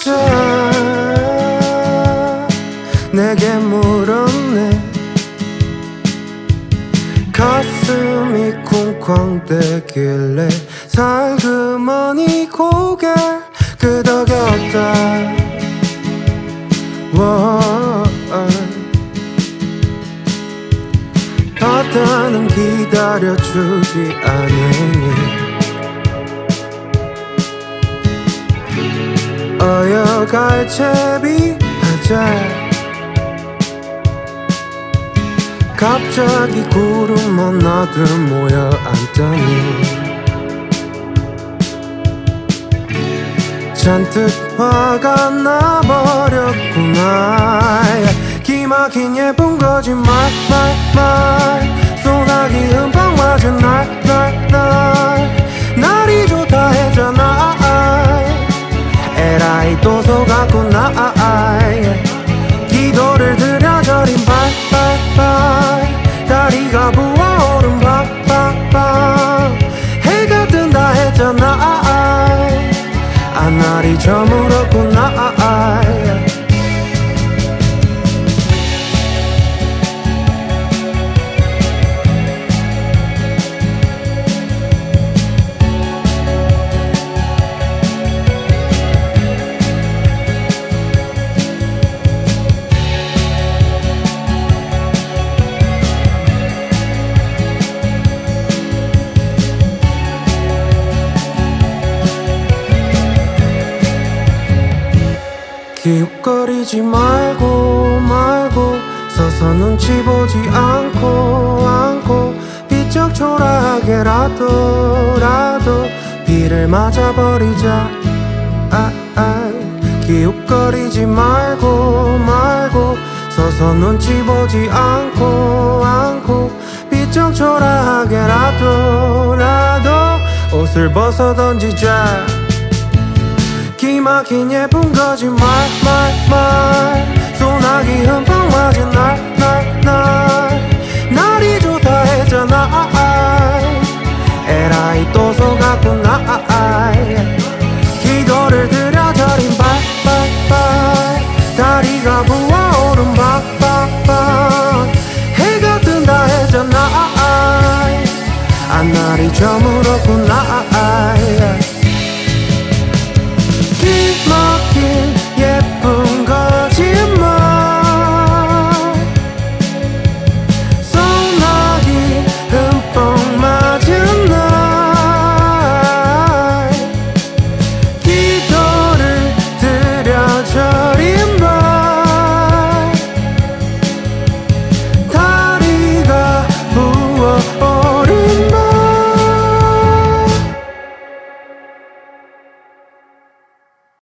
여자 내게 물었네. 가슴이 쿵쾅대길래 살그머니 고개 끄덕였다. 바다는 기다려주지 않으니 갈 채비 하자 갑자기 구름 하나들 모여 앉더니 잔뜩 화가 나버렸구나 기막힌 예쁜 거짓말 말, 말. 기웃거리지 말고 말고 서서 눈치 보지 않고 않고 비쩍 초라하게라도 라도 비를 맞아버리자 아, 아. 기웃거리지 말고 말고 서서 눈치 보지 않고 않고 비쩍 초라하게라도 라도 옷을 벗어 던지자 기막힌 예쁜 거짓말 말, 말. 소나기 흠뻑 맞은 날, 날, 날. 날 이 좋다 했잖아. 에라이 또 속았구나. 기도를 드려 저린 발, 발, 발. 다리가 부어오른 밤 해가 뜬다 했잖아. 아 날이 저물